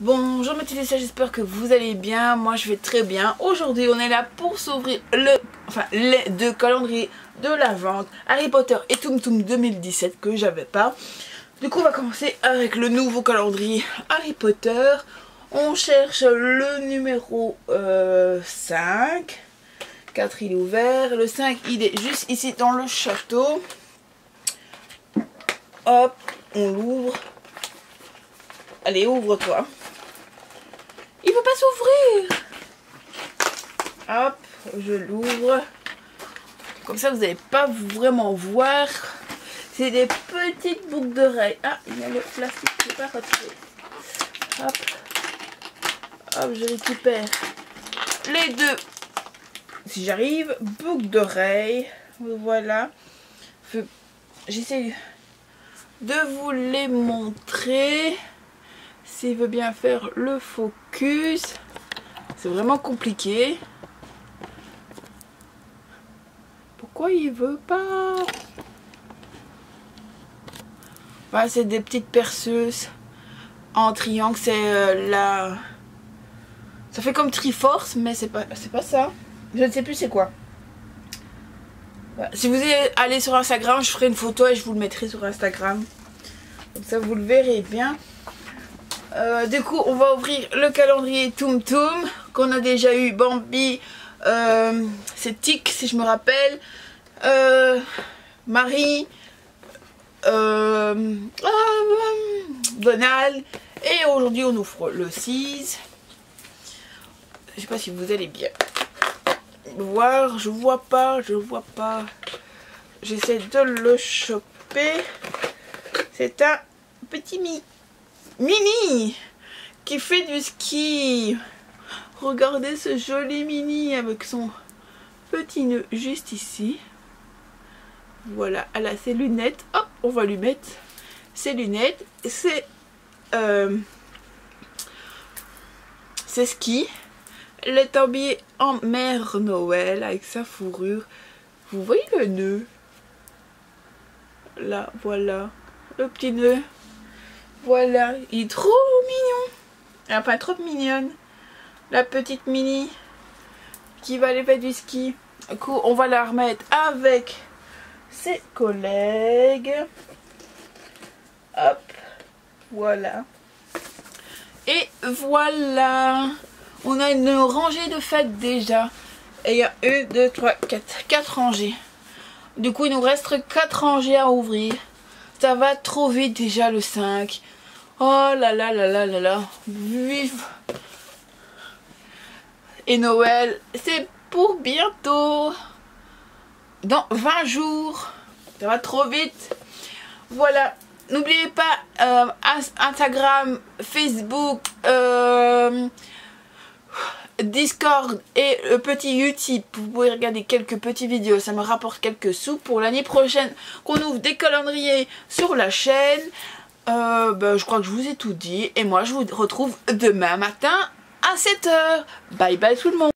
Bonjour mes j'espère que vous allez bien, moi je vais très bien. Aujourd'hui on est là pour s'ouvrir le, enfin les deux calendriers de la vente Harry Potter et Tum Tum 2017 que j'avais pas. Du coup on va commencer avec le nouveau calendrier Harry Potter. On cherche le numéro 5. Euh, 4 il est ouvert, le 5 il est juste ici dans le château. Hop, on l'ouvre. Allez, ouvre-toi. Il veut pas s'ouvrir. Hop, je l'ouvre. Comme ça, vous n'allez pas vraiment voir. C'est des petites boucles d'oreilles. Ah, il y a le plastique qui n'est pas. Hop. Hop, je récupère les deux. Si j'arrive, boucles d'oreilles. Voilà. J'essaie de vous les montrer s'il veut bien faire le C'est vraiment compliqué. Pourquoi il veut pas? C'est des petites perceuses en triangle. C'est euh, la... Ça fait comme Triforce, mais c'est pas, pas ça. Je ne sais plus c'est quoi. Si vous allez sur Instagram, je ferai une photo et je vous le mettrai sur Instagram. Comme ça, vous le verrez bien. Euh, du coup, on va ouvrir le calendrier Tum Tum qu'on a déjà eu. Bambi, euh, si je me rappelle. Euh, Marie, Donald. Et aujourd'hui, on ouvre le 6. Je sais pas si vous allez bien voir. Je vois pas, je vois pas. J'essaie de le choper. C'est un petit mi mini qui fait du ski. Regardez ce joli mini avec son petit nœud juste ici. Voilà, elle a ses lunettes. Hop, on va lui mettre ses lunettes. C'est euh, ses skis. Elle est en mère Noël avec sa fourrure. Vous voyez le nœud? Là, voilà. Le petit nœud. Voilà, il est trop mignon. Enfin, trop mignonne. La petite mini qui va aller faire du ski. Du coup, on va la remettre avec ses collègues. Hop, voilà. Et voilà. On a une rangée de fêtes déjà. Et il y a 1, 2, 3, 4. 4 rangées. Du coup, il nous reste 4 rangées à ouvrir. Ça va trop vite déjà le 5. Oh là là là là là là. Vive. Et Noël, c'est pour bientôt. Dans 20 jours. Ça va trop vite. Voilà. N'oubliez pas euh, Instagram, Facebook, euh, Discord et le petit YouTube. Vous pouvez regarder quelques petites vidéos. Ça me rapporte quelques sous pour l'année prochaine qu'on ouvre des calendriers sur la chaîne. Euh, ben, je crois que je vous ai tout dit. Et moi, je vous retrouve demain matin à 7h. Bye bye tout le monde.